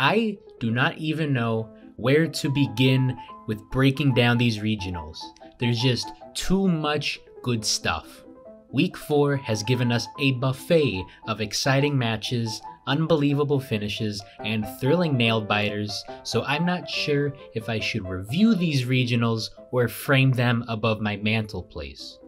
I do not even know where to begin with breaking down these regionals. There's just too much good stuff. Week 4 has given us a buffet of exciting matches, unbelievable finishes, and thrilling nail biters, so I'm not sure if I should review these regionals or frame them above my mantle place.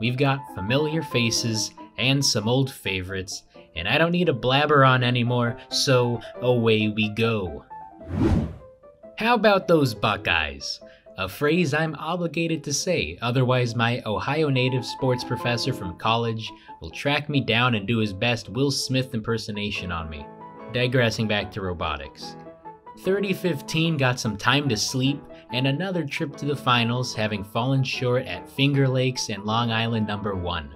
We've got familiar faces and some old favorites, and I don't need a blabber on anymore, so away we go. How about those Buckeyes? A phrase I'm obligated to say, otherwise, my Ohio native sports professor from college will track me down and do his best Will Smith impersonation on me. Digressing back to robotics. 3015 got some time to sleep and another trip to the finals, having fallen short at Finger Lakes and Long Island number 1.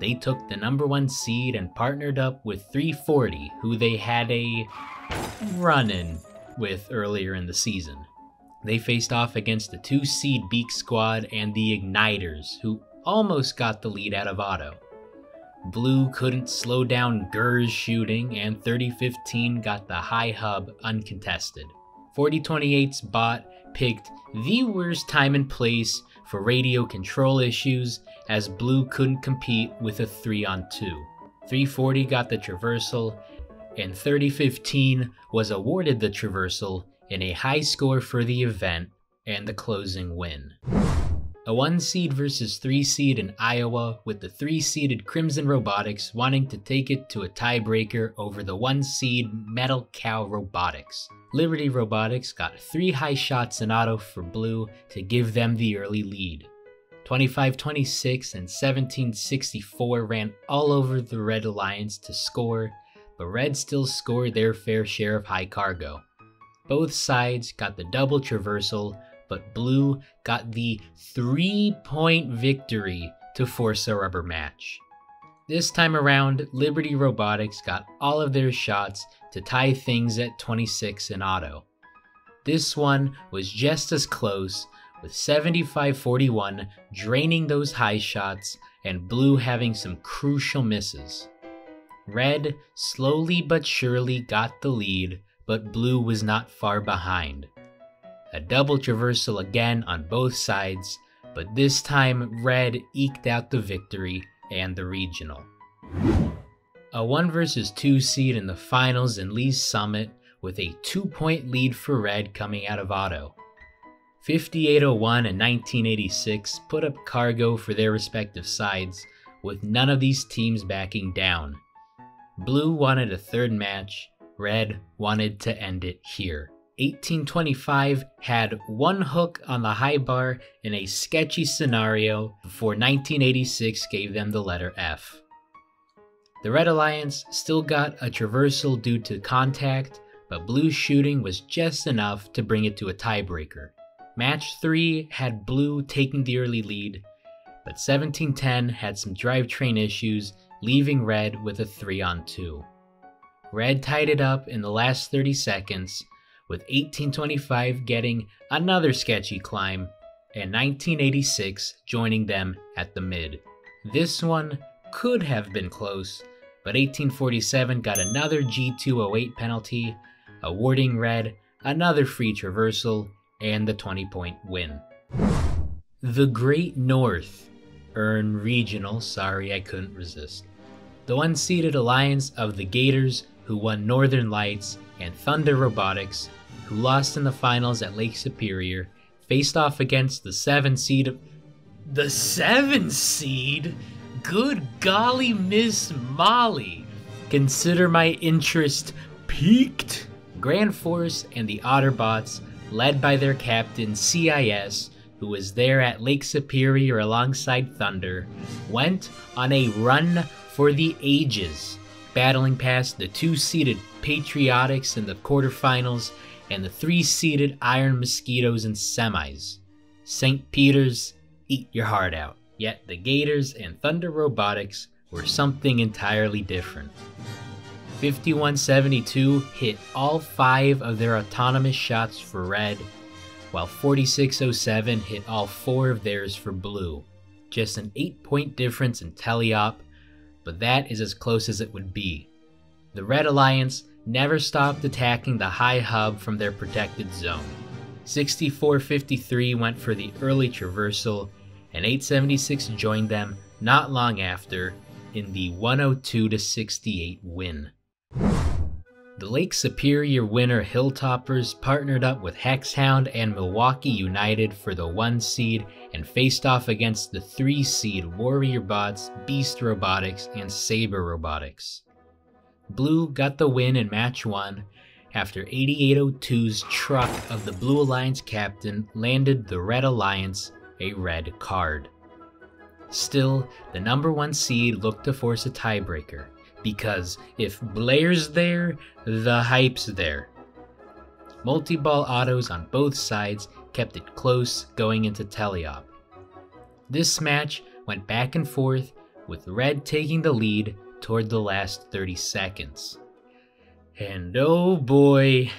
They took the number 1 seed and partnered up with 340, who they had a run in with earlier in the season. They faced off against the 2 seed Beak Squad and the Igniters, who almost got the lead out of auto. Blue couldn't slow down GRR's shooting, and 3015 got the high hub uncontested. 4028's bot picked the worst time and place for radio control issues, as Blue couldn't compete with a 3 on 2. 340 got the traversal, and 3015 was awarded the traversal in a high score for the event and the closing win. A 1 seed versus 3 seed in Iowa, with the 3 seeded Crimson Robotics wanting to take it to a tiebreaker over the 1 seed Metal Cow Robotics. Liberty Robotics got 3 high shots in auto for blue to give them the early lead. 25-26 and 17-64 ran all over the Red Alliance to score, but Red still scored their fair share of high cargo. Both sides got the double traversal, but Blue got the three point victory to force a rubber match. This time around, Liberty Robotics got all of their shots to tie things at 26 in auto. This one was just as close, with 75 41 draining those high shots and Blue having some crucial misses. Red slowly but surely got the lead, but blue was not far behind. A double traversal again on both sides, but this time red eked out the victory and the regional. A 1 vs 2 seed in the finals in Lee's Summit with a 2 point lead for red coming out of auto. 5801 and 1986 put up cargo for their respective sides, with none of these teams backing down. Blue wanted a third match, Red wanted to end it here. 1825 had one hook on the high bar in a sketchy scenario before 1986 gave them the letter F. The Red Alliance still got a traversal due to contact, but Blue's shooting was just enough to bring it to a tiebreaker. Match 3 had Blue taking the early lead, but 1710 had some drivetrain issues, leaving Red with a 3 on 2. Red tied it up in the last 30 seconds, with 1825 getting another sketchy climb, and 1986 joining them at the mid. This one could have been close, but 1847 got another G208 penalty, awarding Red another free traversal and the 20 point win. The Great North earn regional, sorry I couldn't resist. The one-seeded alliance of the Gators who won Northern Lights, and Thunder Robotics, who lost in the finals at Lake Superior, faced off against the 7 seed. The 7 seed? Good golly, Miss Molly! Consider my interest piqued. Grand Force and the Otterbots, led by their captain CIS, who was there at Lake Superior alongside Thunder, went on a run for the ages battling past the two seeded Patriotics in the quarterfinals and the three seeded Iron Mosquitoes in semis. St. Peter's, eat your heart out. Yet the Gators and Thunder Robotics were something entirely different. 5172 hit all five of their autonomous shots for red, while 4607 hit all four of theirs for blue. Just an 8 point difference in teleop but that is as close as it would be. The Red Alliance never stopped attacking the high hub from their protected zone. 6453 went for the early traversal, and 876 joined them not long after in the 102 68 win. The Lake Superior winner Hilltoppers partnered up with Hexhound and Milwaukee United for the 1 seed and faced off against the 3 seed Warrior Bots, Beast Robotics, and Saber Robotics. Blue got the win in match 1 after 8802's truck of the Blue Alliance captain landed the Red Alliance a red card. Still, the number 1 seed looked to force a tiebreaker because if Blair's there, the hype's there. Multi ball autos on both sides kept it close going into teleop. This match went back and forth, with Red taking the lead toward the last 30 seconds. And oh boy,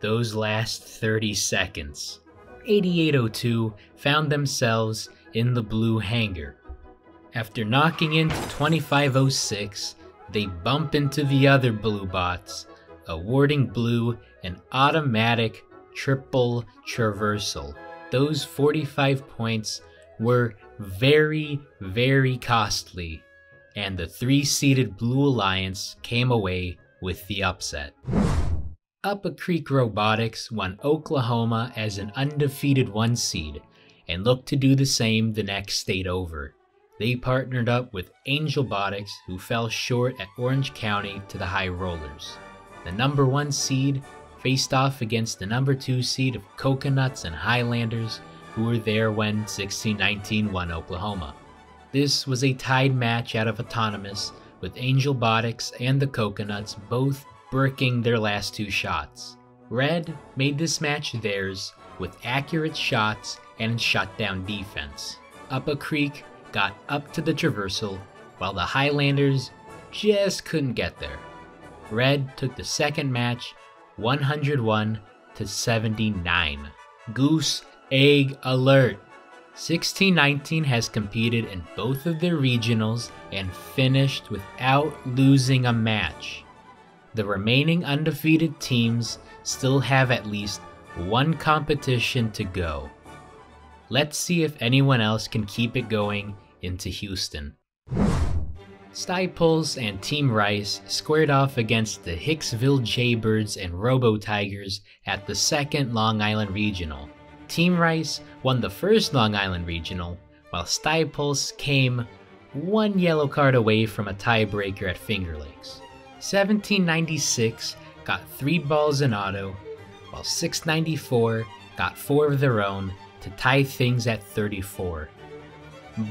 those last 30 seconds. 8802 found themselves in the blue hangar. After knocking into 2506, they bump into the other blue bots, awarding blue an automatic triple traversal. Those 45 points were very, very costly, and the three seeded Blue Alliance came away with the upset. Up-A-Creek Robotics won Oklahoma as an undefeated one seed and looked to do the same the next state over. They partnered up with Angel Angelbotics, who fell short at Orange County to the High Rollers. The number one seed faced off against the number two seed of Coconuts and Highlanders, who were there when 1619 won Oklahoma. This was a tied match out of Autonomous, with Angel Angelbotics and the Coconuts both bricking their last two shots. Red made this match theirs with accurate shots and shutdown defense. Up-A-Creek got up to the traversal, while the Highlanders just couldn't get there. Red took the second match 101 to 79. Goose Egg Alert! 1619 has competed in both of their regionals and finished without losing a match. The remaining undefeated teams still have at least one competition to go. Let's see if anyone else can keep it going into Houston. StuyPulse and Team Rice squared off against the Hicksville Jaybirds and Robo Tigers at the second Long Island Regional. Team Rice won the first Long Island Regional, while StuyPulse came one yellow card away from a tiebreaker at Finger Lakes. 1796 got three balls in auto, while 694 got four of their own to tie things at 34.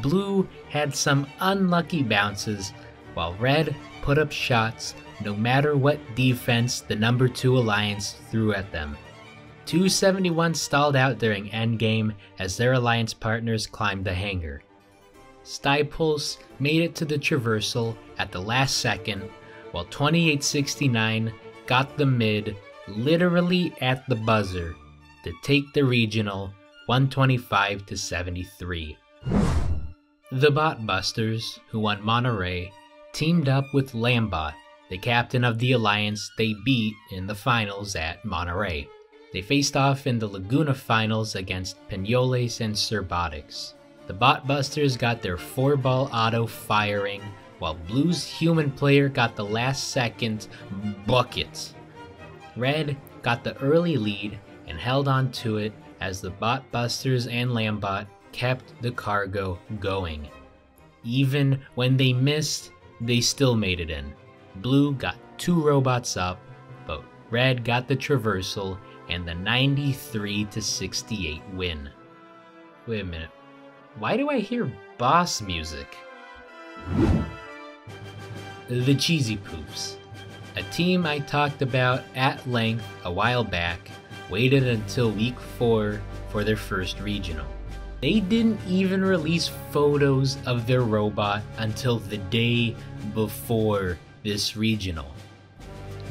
Blue had some unlucky bounces, while Red put up shots no matter what defense the number 2 Alliance threw at them. 271 stalled out during endgame as their Alliance partners climbed the hangar. StuyPulse made it to the traversal at the last second, while 2869 got the mid literally at the buzzer to take the regional 125 to 73. The Botbusters, who won Monterrey, teamed up with Lambot, the captain of the alliance they beat in the finals at Monterrey. They faced off in the Laguna finals against Penoles and Serbotics. The Botbusters got their four ball auto firing, while Blue's human player got the last second bucket. Red got the early lead and held on to it as the Botbusters and Lambot kept the cargo going. Even when they missed, they still made it in. Blue got two robots up, but Red got the traversal and the 93 to 68 win. Wait a minute. Why do I hear boss music? The Cheesy Poofs, a team I talked about at length a while back, waited until week 4 for their first regional. They didn't even release photos of their robot until the day before this regional.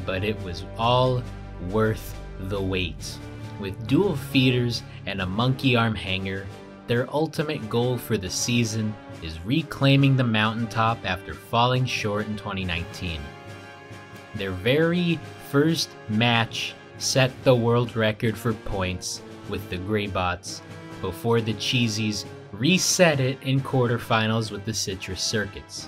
But it was all worth the wait. With dual feeders and a monkey arm hanger, their ultimate goal for the season is reclaiming the mountaintop after falling short in 2019. their very first match set the world record for points with the Greybots before the Cheesies reset it in quarterfinals with the Citrus Circuits.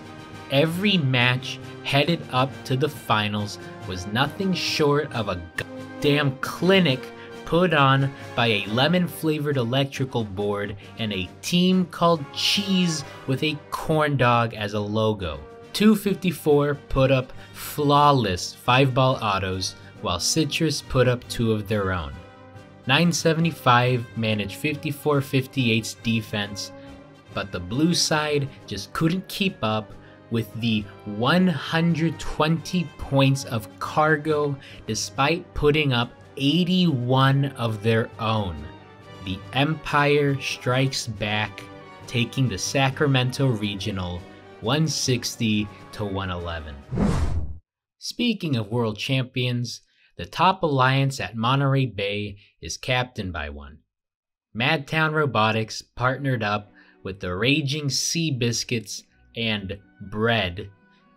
Every match headed up to the finals was nothing short of a goddamn clinic put on by a lemon flavored electrical board and a team called Cheese with a corn dog as a logo. 254 put up flawless 5 ball autos, while Citrus put up two of their own. 975 managed 54 58's defense, but the blue side just couldn't keep up with the 120 points of cargo despite putting up 81 of their own. The Empire strikes back, taking the Sacramento Regional 160 to 111. Speaking of world champions, the top alliance at Monterey Bay is captained by one. Madtown Robotics partnered up with the Raging Sea Biscuits and Bread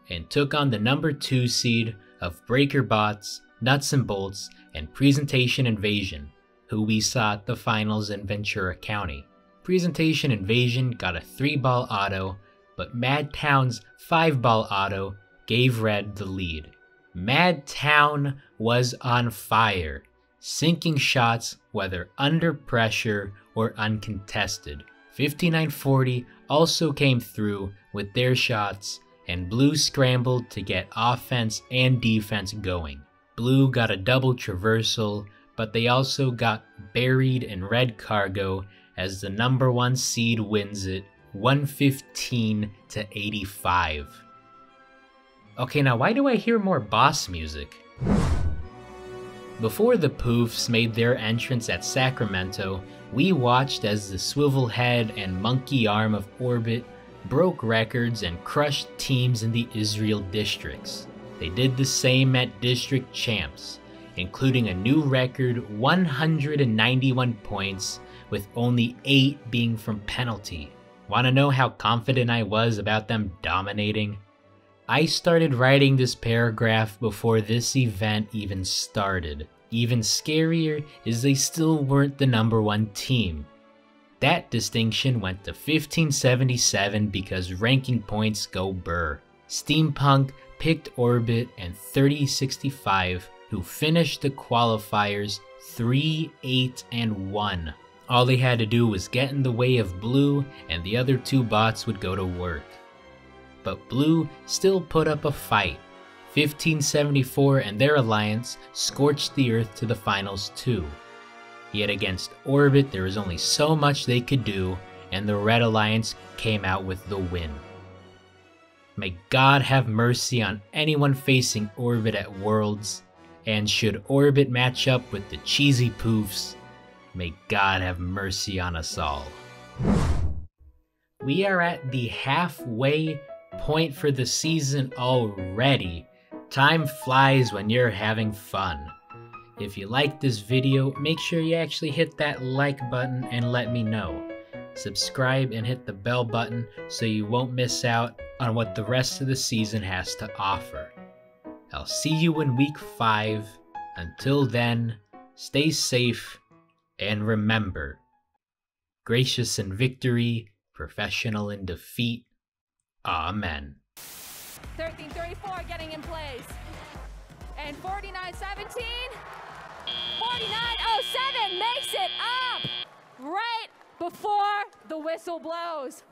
and took on the number 2 seed of Breaker Bots, Nuts and Bolts, and Presentation Invasion, who we saw at the finals in Ventura County. Presentation Invasion got a 3 ball auto, but Madtown's 5 ball auto gave Red the lead. Madtown was on fire, sinking shots whether under pressure or uncontested. 5940 also came through with their shots, and Blue scrambled to get offense and defense going. Blue got a double traversal, but they also got buried in red cargo as the number one seed wins it 115 to 85. Okay, now why do I hear more boss music? Before the Poofs made their entrance at Sacramento, we watched as the swivel head and monkey arm of Orbit broke records and crushed teams in the Israel districts. They did the same at district champs, including a new record 191 points with only 8 being from penalty. Want to know how confident I was about them dominating? I started writing this paragraph before this event even started. Even scarier is they still weren't the number one team. That distinction went to 1577 because ranking points go burr. Steampunk picked Orbit and 3065, who finished the qualifiers 3, 8, and 1. All they had to do was get in the way of Blue, and the other two bots would go to work but Blue still put up a fight. 1574 and their alliance scorched the Earth to the finals too. Yet against Orbit there was only so much they could do, and the Red Alliance came out with the win. May God have mercy on anyone facing Orbit at Worlds, and should Orbit match up with the cheesy poofs, may God have mercy on us all. We are at the halfway point for the season already. Time flies when you're having fun. If you like this video, make sure you actually hit that like button and let me know. Subscribe and hit the bell button so you won't miss out on what the rest of the season has to offer. I'll see you in week 5. Until then, stay safe and remember gracious in victory, professional in defeat, Amen. 1334 getting in place. And 4917. 4907 makes it up right before the whistle blows.